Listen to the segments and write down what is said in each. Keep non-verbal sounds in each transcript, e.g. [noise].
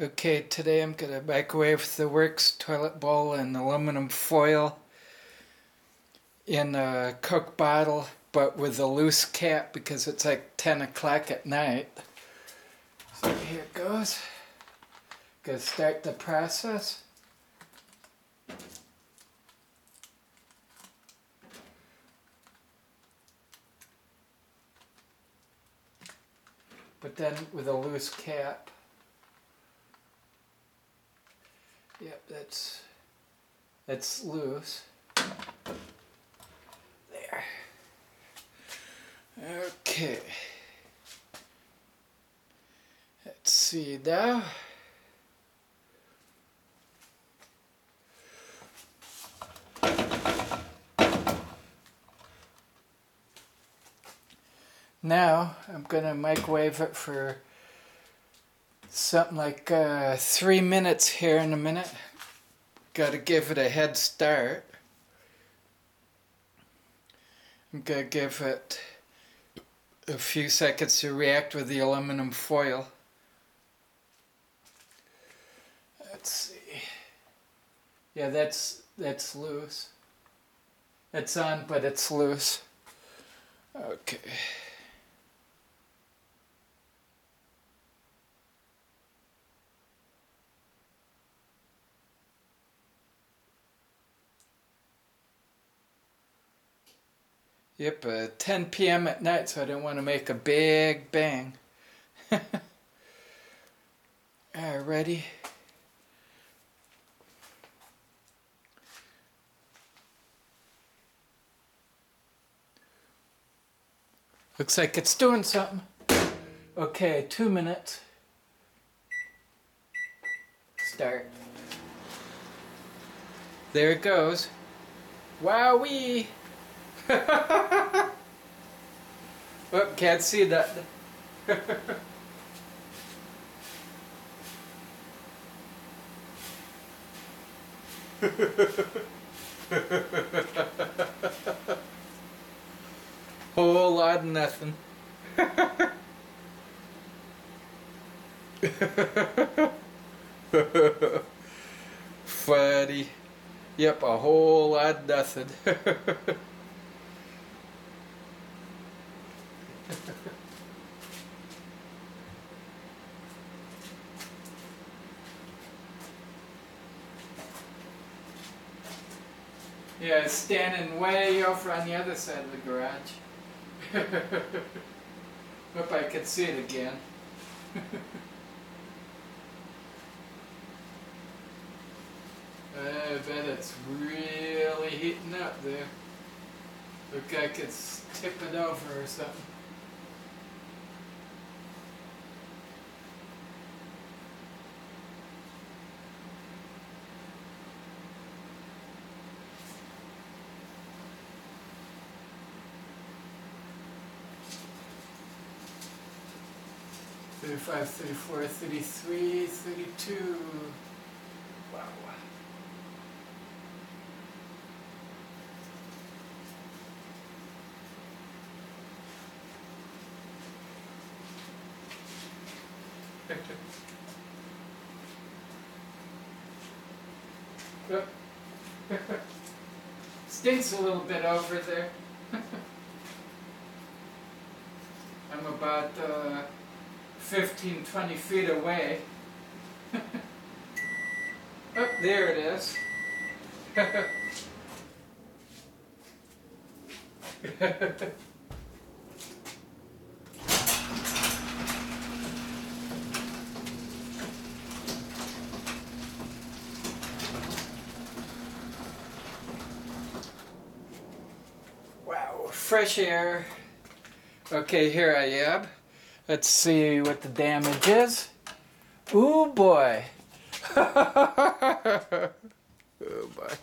Okay, today I'm going to microwave the Works toilet bowl in aluminum foil in a Coke bottle, but with a loose cap because it's like 10 o'clock at night. So here it goes. Gonna start the process. But then with a loose cap. Yep, that's that's loose. There. Okay. Let's see now. Now I'm gonna microwave it for something like uh, three minutes here in a minute. Got to give it a head start. I'm gonna give it a few seconds to react with the aluminum foil. Let's see. Yeah, that's that's loose. It's on, but it's loose. Okay. Yep, uh, 10 p.m. at night, so I didn't want to make a big bang. [laughs] Alright, ready? Looks like it's doing something. Okay, two minutes. Start. There it goes. Wowee! [laughs] oh, can't see that. [laughs] Whole lot of nothing. [laughs] Funny. Yep, a whole lot of nothing. [laughs] yeah, it's standing way over on the other side of the garage. [laughs] Hope I can see it again. [laughs] I bet it's really heating up there. Look like it's tipping over or something. Thirty-five, thirty-four, thirty-three, thirty-two. Wow. [laughs] Stinks a little bit over there. [laughs] I'm about uh, 15, 20 feet away. [laughs] oh, there it is. [laughs] wow, fresh air. Okay, here I am. Let's see what the damage is. Ooh boy. oh boy.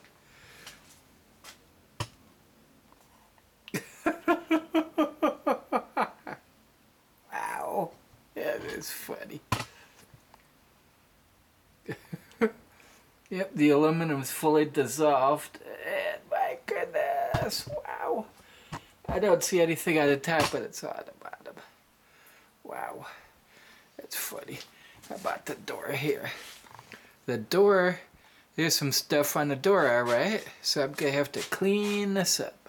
wow. That is funny. yep, the aluminum is fully dissolved. And my goodness, wow. I don't see anything on the top, but it's on. Wow, that's funny. How about the door here? The door, there's some stuff on the door, alright? So I'm gonna have to clean this up.